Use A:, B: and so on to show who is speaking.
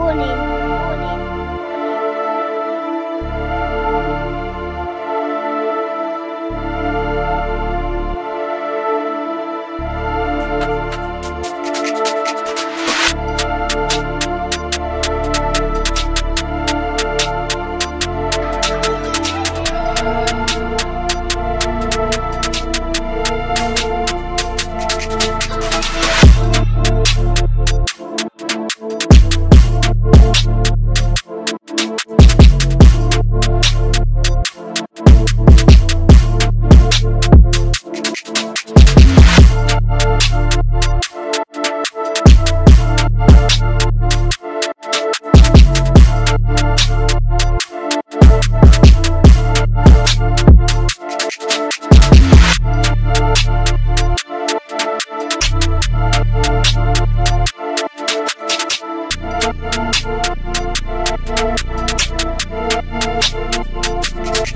A: 过年。